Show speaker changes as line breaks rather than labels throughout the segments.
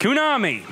Konami,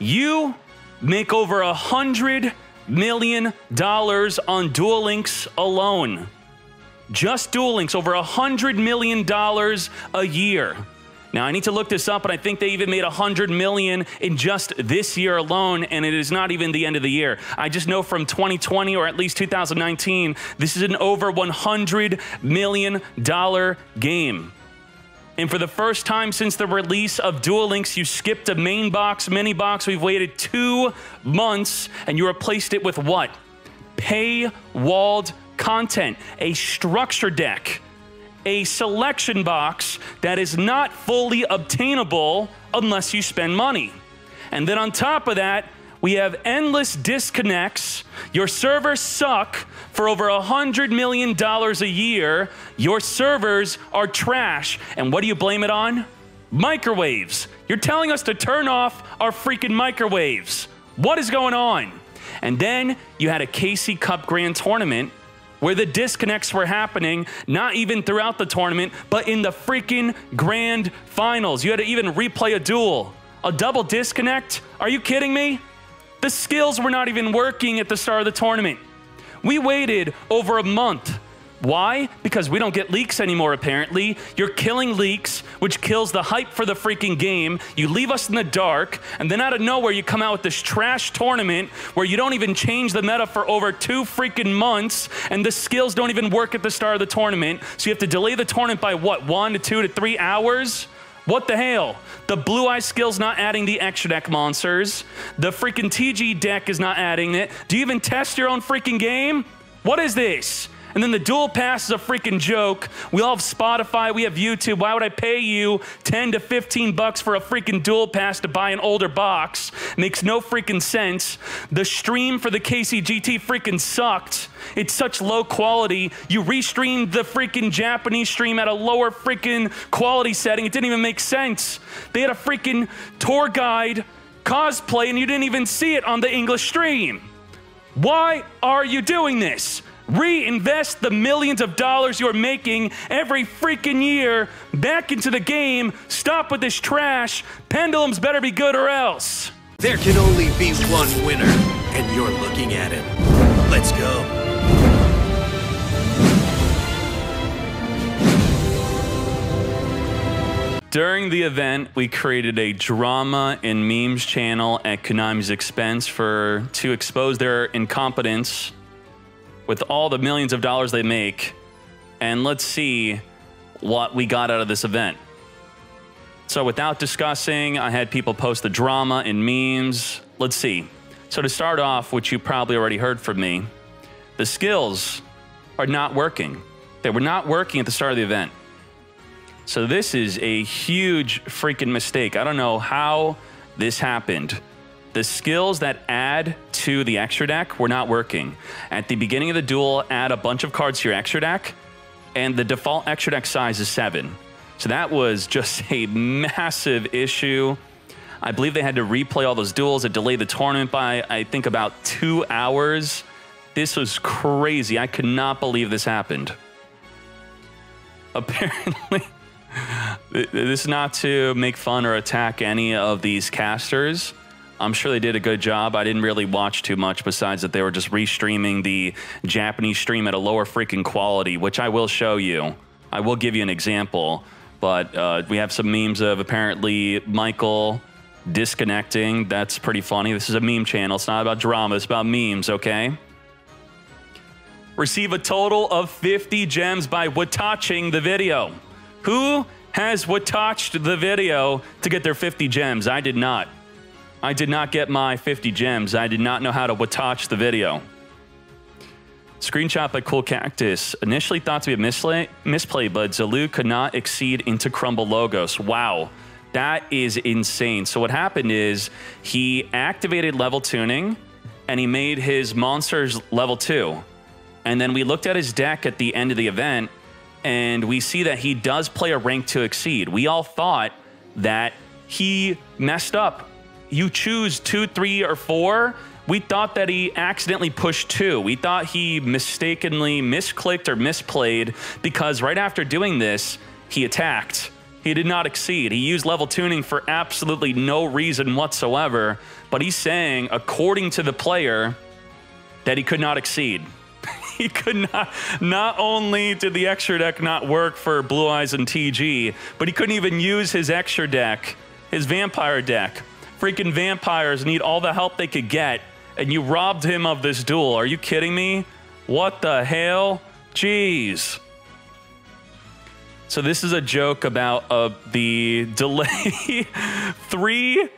you make over a hundred million dollars on Duel Links alone. Just Duel Links, over a hundred million dollars a year. Now I need to look this up, but I think they even made a hundred million in just this year alone, and it is not even the end of the year. I just know from 2020 or at least 2019, this is an over 100 million dollar game. And for the first time since the release of Duel Links, you skipped a main box, mini box. We've waited two months, and you replaced it with what? Paywalled content, a structure deck, a selection box that is not fully obtainable unless you spend money. And then on top of that, we have endless disconnects. Your servers suck for over a $100 million a year. Your servers are trash. And what do you blame it on? Microwaves. You're telling us to turn off our freaking microwaves. What is going on? And then you had a KC Cup Grand Tournament where the disconnects were happening, not even throughout the tournament, but in the freaking grand finals. You had to even replay a duel. A double disconnect? Are you kidding me? The skills were not even working at the start of the tournament. We waited over a month. Why? Because we don't get leaks anymore, apparently. You're killing leaks, which kills the hype for the freaking game. You leave us in the dark, and then out of nowhere, you come out with this trash tournament where you don't even change the meta for over two freaking months, and the skills don't even work at the start of the tournament. So you have to delay the tournament by what, one to two to three hours? What the hell? The blue eye skill's not adding the extra deck monsters. The freaking TG deck is not adding it. Do you even test your own freaking game? What is this? And then the duel pass is a freaking joke. We all have Spotify, we have YouTube. Why would I pay you 10 to 15 bucks for a freaking duel pass to buy an older box? Makes no freaking sense. The stream for the KCGT freaking sucked. It's such low quality. You restreamed the freaking Japanese stream at a lower freaking quality setting. It didn't even make sense. They had a freaking tour guide cosplay and you didn't even see it on the English stream. Why are you doing this? Reinvest the millions of dollars you're making every freaking year back into the game. Stop with this trash. Pendulums better be good or else.
There can only be one winner, and you're looking at him. Let's go.
During the event, we created a drama and memes channel at Konami's expense for to expose their incompetence with all the millions of dollars they make, and let's see what we got out of this event. So, without discussing, I had people post the drama and memes. Let's see. So, to start off, which you probably already heard from me, the skills are not working. They were not working at the start of the event. So, this is a huge freaking mistake. I don't know how this happened. The skills that add to the extra deck were not working. At the beginning of the duel, add a bunch of cards to your extra deck, and the default extra deck size is seven. So that was just a massive issue. I believe they had to replay all those duels. It delayed the tournament by, I think, about two hours. This was crazy. I could not believe this happened. Apparently, this is not to make fun or attack any of these casters. I'm sure they did a good job. I didn't really watch too much besides that they were just restreaming the Japanese stream at a lower freaking quality, which I will show you. I will give you an example, but uh, we have some memes of apparently Michael disconnecting. That's pretty funny. This is a meme channel. It's not about drama. It's about memes, okay? Receive a total of 50 gems by watching the video. Who has watched the video to get their 50 gems? I did not. I did not get my 50 gems. I did not know how to watch the video. Screenshot by Cool Cactus. Initially thought to be a misplay, misplay but Zalu could not exceed into Crumble Logos. Wow. That is insane. So what happened is he activated level tuning and he made his monsters level 2. And then we looked at his deck at the end of the event and we see that he does play a rank to exceed. We all thought that he messed up you choose two, three, or four, we thought that he accidentally pushed two. We thought he mistakenly misclicked or misplayed because right after doing this, he attacked. He did not exceed. He used level tuning for absolutely no reason whatsoever, but he's saying, according to the player, that he could not exceed. he could not, not only did the extra deck not work for Blue Eyes and TG, but he couldn't even use his extra deck, his vampire deck. Freaking vampires need all the help they could get, and you robbed him of this duel. Are you kidding me? What the hell? Jeez. So this is a joke about uh, the delay. three,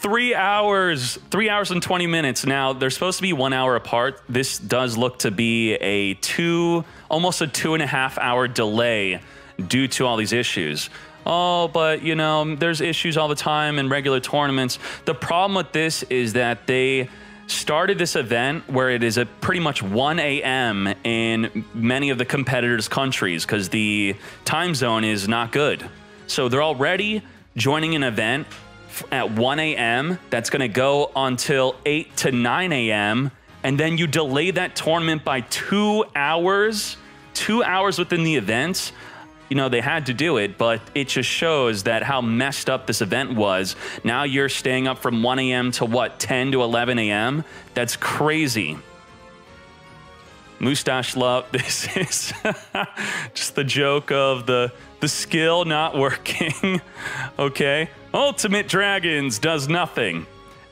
three hours, three hours and 20 minutes. Now, they're supposed to be one hour apart. This does look to be a two, almost a two and a half hour delay due to all these issues. Oh, but you know, there's issues all the time in regular tournaments. The problem with this is that they started this event where it is at pretty much 1 a.m. in many of the competitors' countries because the time zone is not good. So they're already joining an event at 1 a.m. that's going to go until 8 to 9 a.m. And then you delay that tournament by two hours, two hours within the event you know, they had to do it, but it just shows that how messed up this event was. Now you're staying up from 1 a.m. to what, 10 to 11 a.m.? That's crazy. Mustache Love, this is just the joke of the, the skill not working. okay. Ultimate Dragons does nothing.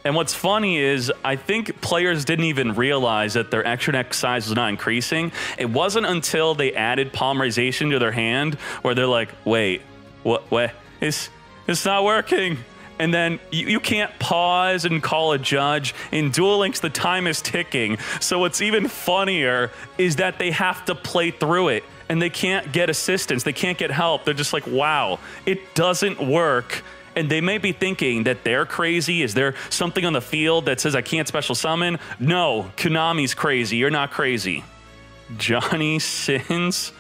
And what's funny is, I think players didn't even realize that their extra deck size was not increasing. It wasn't until they added polymerization to their hand where they're like, wait, what, what, it's, it's not working. And then you, you can't pause and call a judge. In Duel Links, the time is ticking. So what's even funnier is that they have to play through it and they can't get assistance. They can't get help. They're just like, wow, it doesn't work and they may be thinking that they're crazy. Is there something on the field that says I can't special summon? No, Konami's crazy. You're not crazy. Johnny Sins.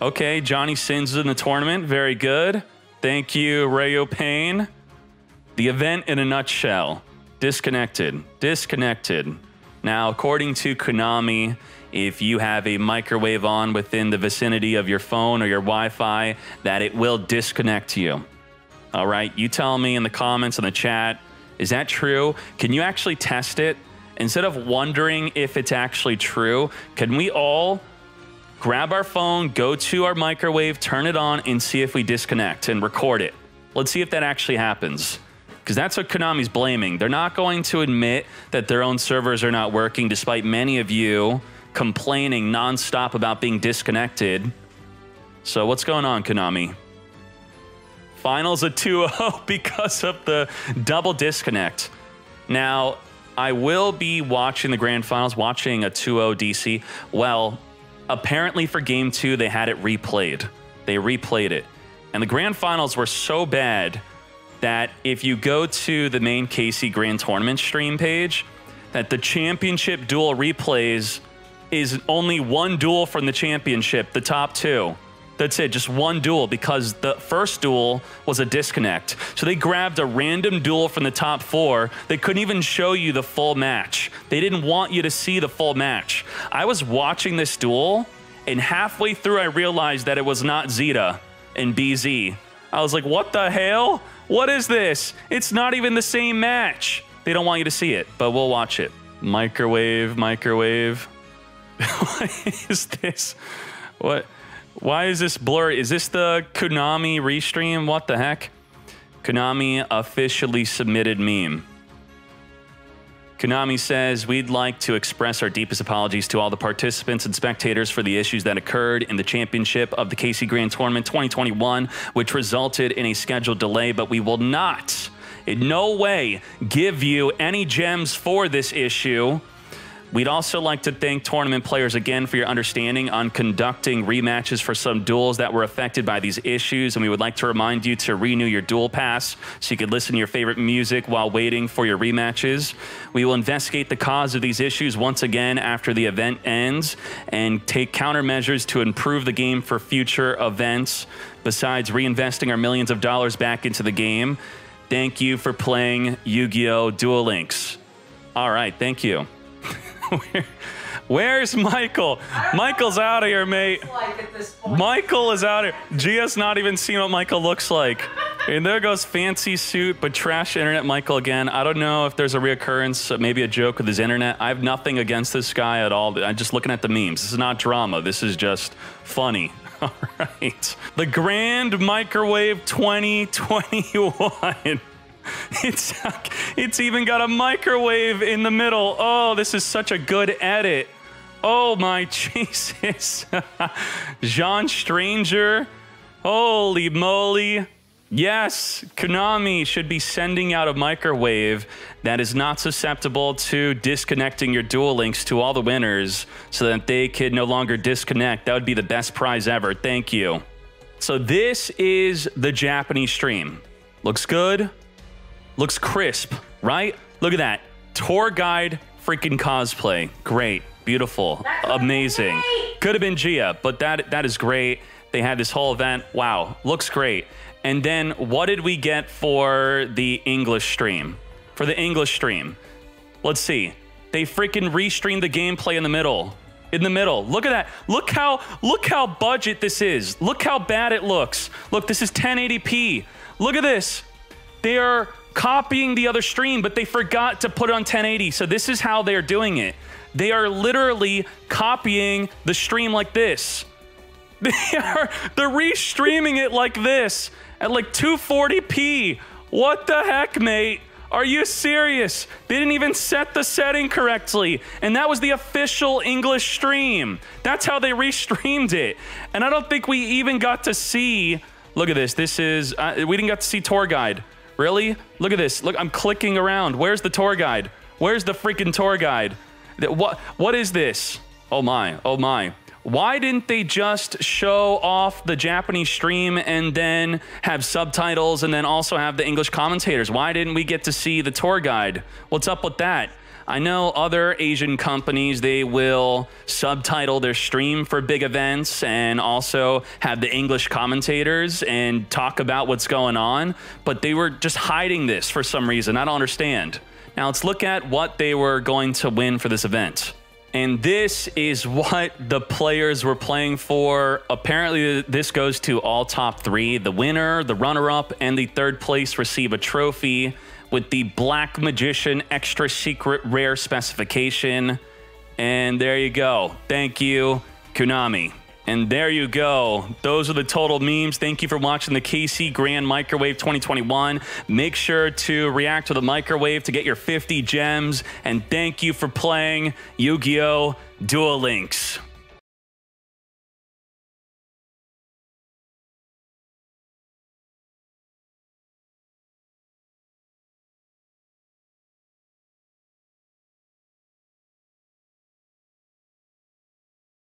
Okay, Johnny Sins is in the tournament. Very good. Thank you, Rayo Payne. The event in a nutshell. Disconnected. Disconnected. Now, according to Konami, if you have a microwave on within the vicinity of your phone or your Wi Fi, that it will disconnect you. All right, you tell me in the comments in the chat, is that true? Can you actually test it? Instead of wondering if it's actually true, can we all grab our phone, go to our microwave, turn it on, and see if we disconnect and record it? Let's see if that actually happens. Because that's what Konami's blaming. They're not going to admit that their own servers are not working, despite many of you complaining nonstop about being disconnected. So, what's going on, Konami? Finals a 2-0 because of the double disconnect. Now, I will be watching the grand finals, watching a 2-0 DC. Well, apparently for game two, they had it replayed. They replayed it. And the grand finals were so bad that if you go to the main KC Grand Tournament stream page, that the championship duel replays is only one duel from the championship, the top two. That's it, just one duel because the first duel was a disconnect. So they grabbed a random duel from the top four. They couldn't even show you the full match. They didn't want you to see the full match. I was watching this duel, and halfway through, I realized that it was not Zeta and BZ. I was like, what the hell? What is this? It's not even the same match. They don't want you to see it, but we'll watch it. Microwave, microwave. what is this? What? Why is this blurry? Is this the Konami restream? What the heck? Konami officially submitted meme. Konami says, We'd like to express our deepest apologies to all the participants and spectators for the issues that occurred in the championship of the KC Grand Tournament 2021, which resulted in a scheduled delay, but we will not, in no way, give you any gems for this issue. We'd also like to thank tournament players again for your understanding on conducting rematches for some duels that were affected by these issues. And we would like to remind you to renew your duel pass so you could listen to your favorite music while waiting for your rematches. We will investigate the cause of these issues once again after the event ends and take countermeasures to improve the game for future events. Besides reinvesting our millions of dollars back into the game, thank you for playing Yu Gi Oh! Duel Links. All right, thank you. Where's Michael? Michael's out of here, mate.
Like at this point.
Michael is out here. Gia's not even seen what Michael looks like. And there goes fancy suit, but trash internet Michael again. I don't know if there's a reoccurrence, uh, maybe a joke with his internet. I have nothing against this guy at all. I'm just looking at the memes. This is not drama. This is just funny. All right. The Grand Microwave 2021. It's it's even got a microwave in the middle. Oh, this is such a good edit. Oh my Jesus. Jean Stranger. Holy moly. Yes, Konami should be sending out a microwave that is not susceptible to disconnecting your Duel Links to all the winners so that they could no longer disconnect. That would be the best prize ever. Thank you. So this is the Japanese stream. Looks good. Looks crisp, right? Look at that. Tour guide freaking cosplay. Great. Beautiful. Amazing. Could have been Gia, but that that is great. They had this whole event. Wow. Looks great. And then what did we get for the English stream? For the English stream. Let's see. They freaking restreamed the gameplay in the middle. In the middle. Look at that. Look how look how budget this is. Look how bad it looks. Look, this is 1080p. Look at this. They are copying the other stream, but they forgot to put it on 1080. So this is how they're doing it. They are literally copying the stream like this. They are they're restreaming it like this at like 240p. What the heck, mate? Are you serious? They didn't even set the setting correctly. And that was the official English stream. That's how they restreamed it. And I don't think we even got to see. Look at this. This is. Uh, we didn't get to see tour guide. Really? Look at this. Look, I'm clicking around. Where's the tour guide? Where's the freaking tour guide? What? What is this? Oh my. Oh my. Why didn't they just show off the Japanese stream and then have subtitles and then also have the English commentators? Why didn't we get to see the tour guide? What's up with that? I know other Asian companies, they will subtitle their stream for big events and also have the English commentators and talk about what's going on, but they were just hiding this for some reason. I don't understand. Now let's look at what they were going to win for this event. And this is what the players were playing for. Apparently, this goes to all top three. The winner, the runner up, and the third place receive a trophy with the Black Magician Extra Secret Rare specification. And there you go. Thank you, Konami. And there you go. Those are the total memes. Thank you for watching the KC Grand Microwave 2021. Make sure to react to the microwave to get your 50 gems. And thank you for playing Yu Gi Oh! Duel Links.